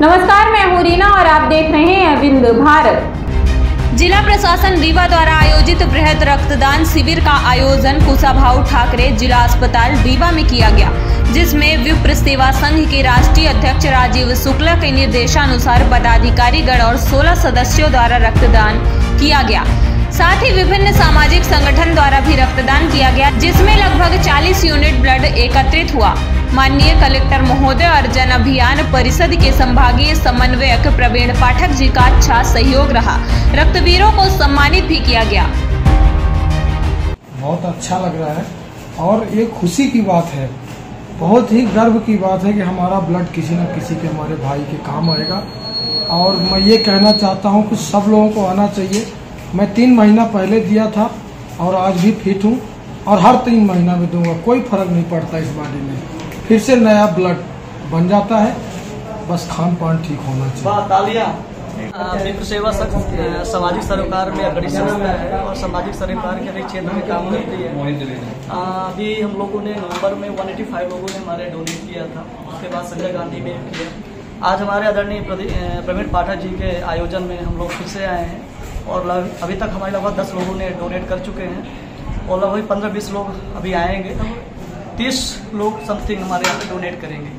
नमस्कार, मैं हूँ रीना और आप देख रहे हैं अविंद भारत। जिला प्रशासन रीवा द्वारा आयोजित बृहद रक्तदान शिविर का आयोजन कुशाभाऊ ठाकरे जिला अस्पताल रीवा में किया गया, जिसमें विप्र सेवा संघ के राष्ट्रीय अध्यक्ष राजीव शुक्ला के निर्देशानुसार पदाधिकारीगण और 16 सदस्यों द्वारा रक्तदान किया गया। साथ ही विभिन्न सामाजिक संगठन द्वारा भी रक्तदान किया गया, जिसमें लगभग 40 यूनिट ब्लड एकत्रित हुआ। माननीय कलेक्टर महोदय और जन अभियान परिषद के संभागीय समन्वयक प्रवीण पाठक जी का अच्छा सहयोग रहा। रक्तवीरों को सम्मानित भी किया गया। बहुत अच्छा लग रहा है। और ये खुशी की बात है, बहुत ही गर्व की बात है कि हमारा ब्लड किसी न किसी के हमारे भाई के काम आएगा। और मैं ये कहना चाहता हूँ कि सब लोगों को आना चाहिए। मैं तीन महीना पहले दिया था और आज भी फिट हूँ और हर तीन महीना में दूँगा। कोई फ़र्क नहीं पड़ता इस बारे में। फिर से नया ब्लड बन जाता है। बस खान पान ठीक होना चाहिए। मित्र सेवा सामाजिक सरोकार में अग्रणी संस्था है और सामाजिक सरोकार के क्षेत्र में काम करती है। अभी हम लोगों ने नवंबर में 185 लोगों ने हमारे डोनेट किया था। उसके बाद संजय गांधी में किया। आज हमारे आदरणीय प्रवीण पाठक जी के आयोजन में हम लोग फिर से आए हैं। और अभी तक हमारे लगभग दस लोगों ने डोनेट कर चुके हैं और लगभग पंद्रह बीस लोग अभी आएँगे। तीस लोग समथिंग हमारे यहाँ पे डोनेट करेंगे।